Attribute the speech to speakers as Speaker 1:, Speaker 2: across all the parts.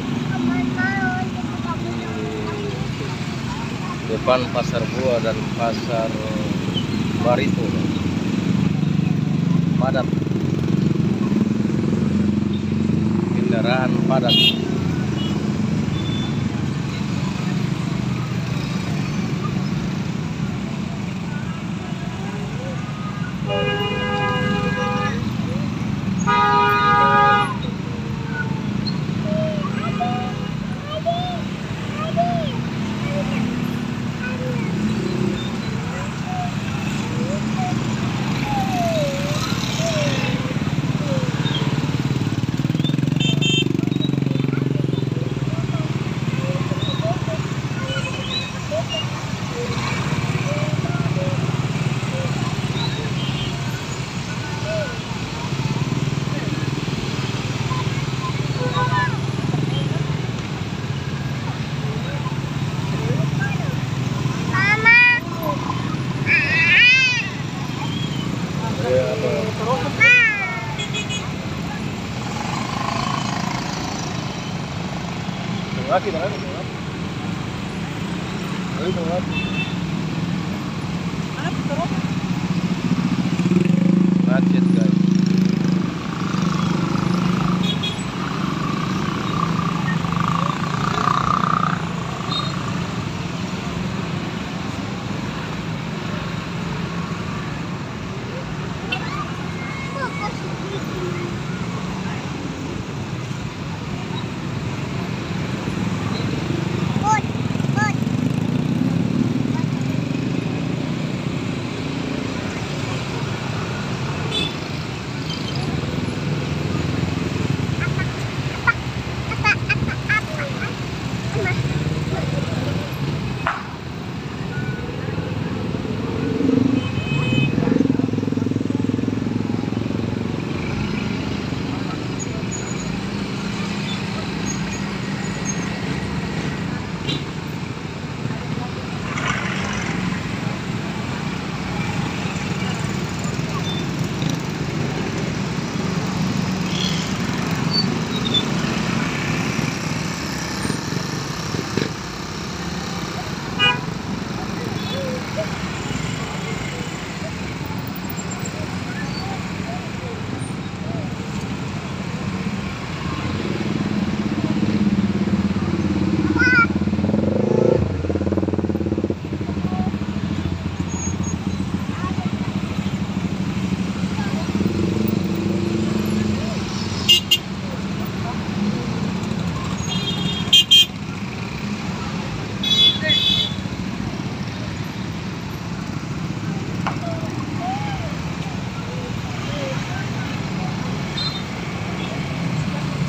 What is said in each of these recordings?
Speaker 1: di depan pasar buah dan pasar Barito. Padat. Kendaraan padat Aquí, ¿verdad? Ahí, ¿verdad?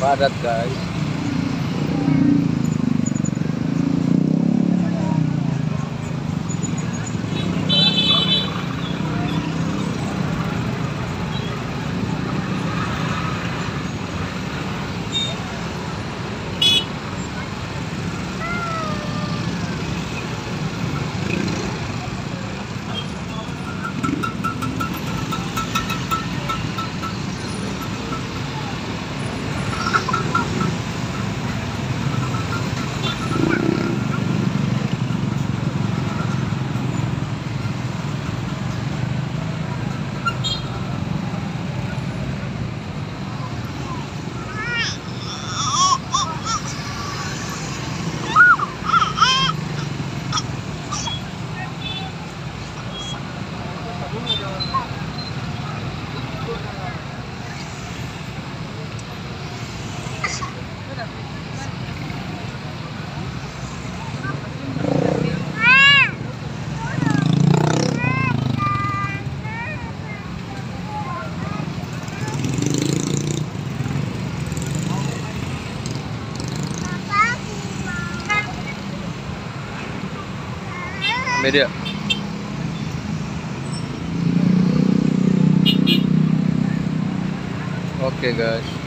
Speaker 1: Padat guys. Media. Oke guys.